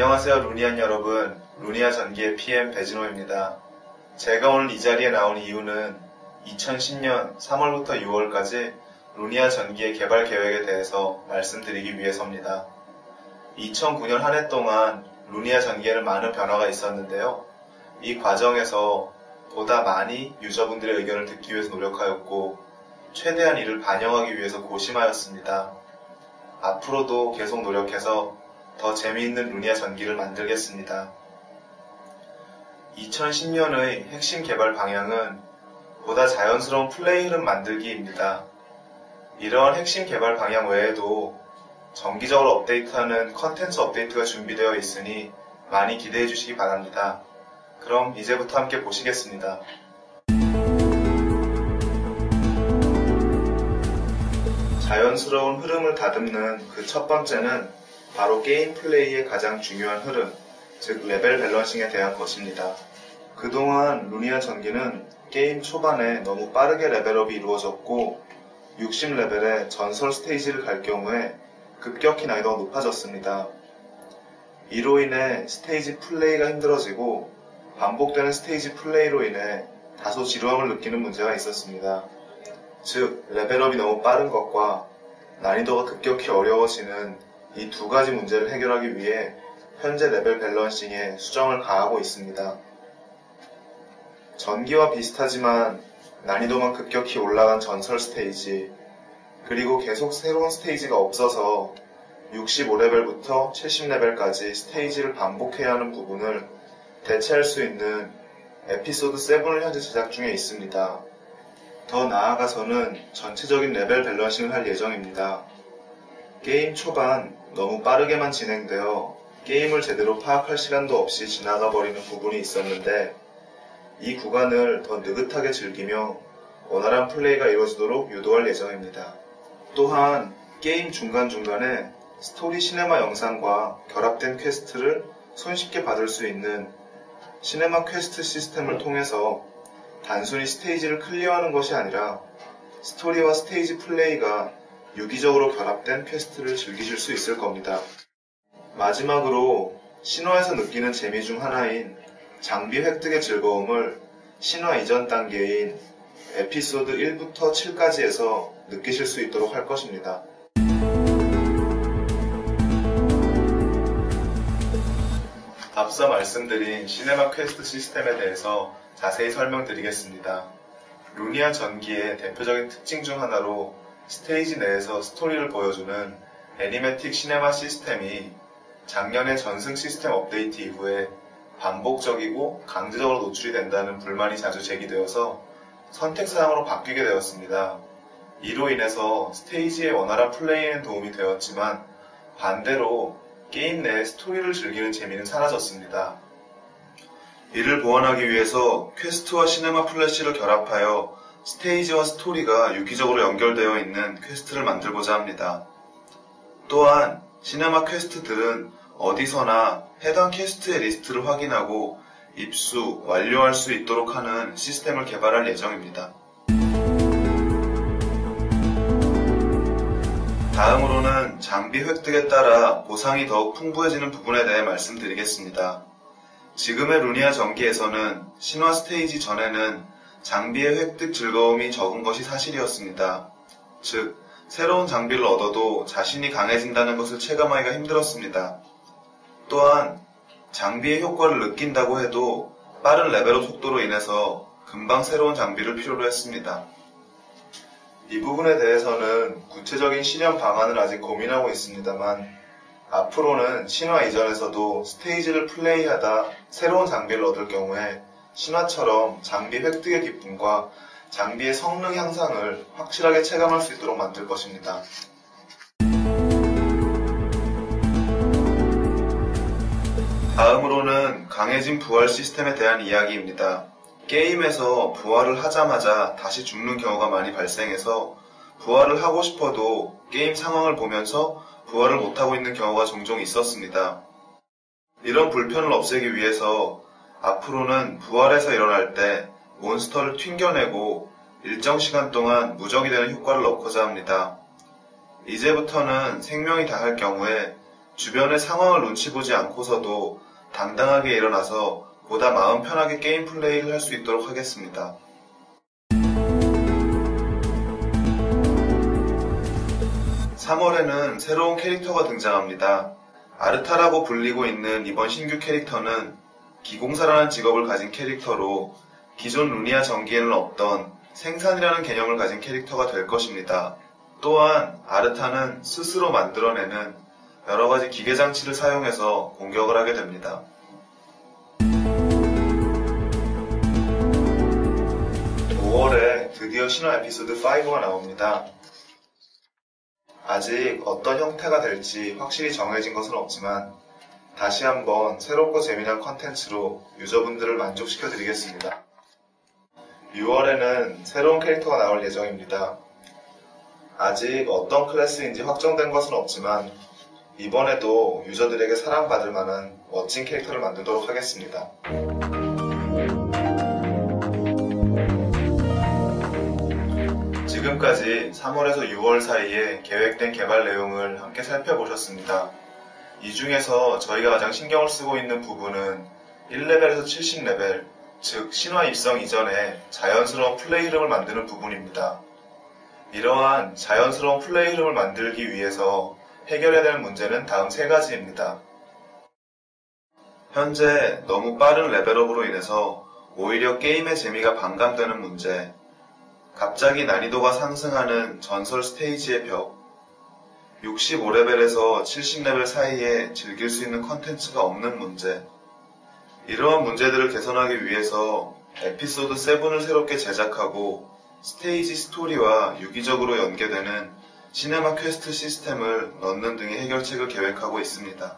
안녕하세요 루니안 여러분 루니아 전기의 PM 배진호입니다. 제가 오늘 이 자리에 나온 이유는 2010년 3월부터 6월까지 루니아 전기의 개발 계획에 대해서 말씀드리기 위해서입니다. 2009년 한 해 동안 루니아 전기에는 많은 변화가 있었는데요. 이 과정에서 보다 많이 유저분들의 의견을 듣기 위해서 노력하였고 최대한 이를 반영하기 위해서 고심하였습니다. 앞으로도 계속 노력해서 더 재미있는 루니아 전기를 만들겠습니다. 2010년의 핵심 개발 방향은 보다 자연스러운 플레이 흐름 만들기입니다. 이러한 핵심 개발 방향 외에도 정기적으로 업데이트하는 컨텐츠 업데이트가 준비되어 있으니 많이 기대해 주시기 바랍니다. 그럼 이제부터 함께 보시겠습니다. 자연스러운 흐름을 다듬는 그 첫 번째는 바로 게임 플레이의 가장 중요한 흐름, 즉 레벨 balancing에 대한 것입니다. 그동안 루니아 전기는 게임 초반에 너무 빠르게 레벨업이 이루어졌고 60레벨의 전설 스테이지를 갈 경우에 급격히 난이도가 높아졌습니다. 이로 인해 스테이지 플레이가 힘들어지고 반복되는 스테이지 플레이로 인해 다소 지루함을 느끼는 문제가 있었습니다. 즉, 레벨업이 너무 빠른 것과 난이도가 급격히 어려워지는 이 두 가지 문제를 해결하기 위해 현재 레벨 balancing에 수정을 가하고 있습니다. 전기와 비슷하지만 난이도만 급격히 올라간 전설 스테이지, 그리고 계속 새로운 스테이지가 없어서 65레벨부터 70레벨까지 스테이지를 반복해야 하는 부분을 대체할 수 있는 에피소드 7을 현재 제작 중에 있습니다. 더 나아가서는 전체적인 레벨 balancing을 할 예정입니다. 게임 초반 너무 빠르게만 진행되어 게임을 제대로 파악할 시간도 없이 지나가 버리는 부분이 있었는데 이 구간을 더 느긋하게 즐기며 원활한 플레이가 이루어지도록 유도할 예정입니다. 또한 게임 중간중간에 스토리 시네마 영상과 결합된 quest를 손쉽게 받을 수 있는 시네마 퀘스트 시스템을 통해서 단순히 스테이지를 clear하는 것이 아니라 스토리와 스테이지 플레이가 유기적으로 결합된 quest를 즐기실 수 있을 겁니다. 마지막으로 신화에서 느끼는 재미 중 하나인 장비 획득의 즐거움을 신화 이전 단계인 에피소드 1부터 7까지에서 느끼실 수 있도록 할 것입니다. 앞서 말씀드린 시네마 퀘스트 시스템에 대해서 자세히 설명드리겠습니다. 루니아 전기의 대표적인 특징 중 하나로 스테이지 내에서 스토리를 보여주는 animatic 시네마 시스템이 작년의 전승 시스템 업데이트 이후에 반복적이고 강제적으로 노출이 된다는 불만이 자주 제기되어서 선택사항으로 바뀌게 되었습니다. 이로 인해서 스테이지의 원활한 플레이에는 도움이 되었지만 반대로 게임 내 스토리를 즐기는 재미는 사라졌습니다. 이를 보완하기 위해서 퀘스트와 시네마 플래시를 결합하여 스테이지와 스토리가 유기적으로 연결되어 있는 퀘스트를 만들고자 합니다. 또한 시네마 퀘스트들은 어디서나 해당 퀘스트의 리스트를 확인하고 입수, 완료할 수 있도록 하는 시스템을 개발할 예정입니다. 다음으로는 장비 획득에 따라 보상이 더욱 풍부해지는 부분에 대해 말씀드리겠습니다. 지금의 루니아 전기에서는 신화 스테이지 전에는 장비의 획득 즐거움이 적은 것이 사실이었습니다. 즉, 새로운 장비를 얻어도 자신이 강해진다는 것을 체감하기가 힘들었습니다. 또한 장비의 효과를 느낀다고 해도 빠른 레벨업 속도로 인해서 금방 새로운 장비를 필요로 했습니다. 이 부분에 대해서는 구체적인 실현 방안을 아직 고민하고 있습니다만 앞으로는 신화 이전에서도 스테이지를 플레이하다 새로운 장비를 얻을 경우에 신화처럼 장비 획득의 기쁨과 장비의 성능 향상을 확실하게 체감할 수 있도록 만들 것입니다. 다음으로는 강해진 부활 시스템에 대한 이야기입니다. 게임에서 부활을 하자마자 다시 죽는 경우가 많이 발생해서 부활을 하고 싶어도 게임 상황을 보면서 부활을 못하고 있는 경우가 종종 있었습니다. 이런 불편을 없애기 위해서 앞으로는 부활에서 일어날 때 몬스터를 튕겨내고 일정 시간 동안 무적이 되는 효과를 넣고자 합니다. 이제부터는 생명이 다할 경우에 주변의 상황을 눈치 보지 않고서도 당당하게 일어나서 보다 마음 편하게 게임 플레이를 할 수 있도록 하겠습니다. 3월에는 새로운 캐릭터가 등장합니다. 아르타라고 불리고 있는 이번 신규 캐릭터는 기공사라는 직업을 가진 캐릭터로 기존 루니아 전기에는 없던 생산이라는 개념을 가진 캐릭터가 될 것입니다. 또한 아르타는 스스로 만들어내는 여러 가지 기계 장치를 사용해서 공격을 하게 됩니다. 5월에 드디어 신화 에피소드 5가 나옵니다. 아직 어떤 형태가 될지 확실히 정해진 것은 없지만 다시 한번 새롭고 재미난 컨텐츠로 유저분들을 만족시켜 드리겠습니다. 6월에는 새로운 캐릭터가 나올 예정입니다. 아직 어떤 클래스인지 확정된 것은 없지만 이번에도 유저들에게 사랑받을 만한 멋진 캐릭터를 만들도록 하겠습니다. 지금까지 3월에서 6월 사이에 계획된 개발 내용을 함께 살펴보셨습니다. 이 중에서 저희가 가장 신경을 쓰고 있는 부분은 1레벨에서 70레벨, 즉 신화 입성 이전에 자연스러운 플레이 흐름을 만드는 부분입니다. 이러한 자연스러운 플레이 흐름을 만들기 위해서 해결해야 될 문제는 다음 세 가지입니다. 현재 너무 빠른 레벨업으로 인해서 오히려 게임의 재미가 반감되는 문제, 갑자기 난이도가 상승하는 전설 스테이지의 벽, 65레벨에서 70레벨 사이에 즐길 수 있는 컨텐츠가 없는 문제, 이러한 문제들을 개선하기 위해서 에피소드 7을 새롭게 제작하고 스테이지 스토리와 유기적으로 연계되는 시네마 퀘스트 시스템을 넣는 등의 해결책을 계획하고 있습니다.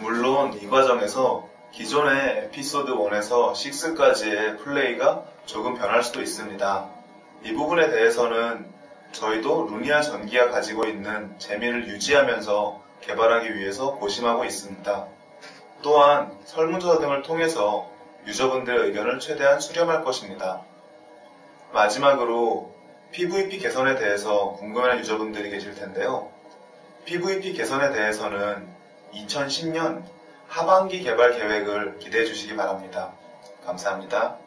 물론 이 과정에서 기존의 에피소드 1에서 6까지의 플레이가 조금 변할 수도 있습니다. 이 부분에 대해서는 저희도 루니아 전기가 가지고 있는 재미를 유지하면서 개발하기 위해서 고심하고 있습니다. 또한 설문조사 등을 통해서 유저분들의 의견을 최대한 수렴할 것입니다. 마지막으로 PVP 개선에 대해서 궁금해하는 유저분들이 계실 텐데요. PVP 개선에 대해서는 2010년 하반기 개발 계획을 기대해 주시기 바랍니다. 감사합니다.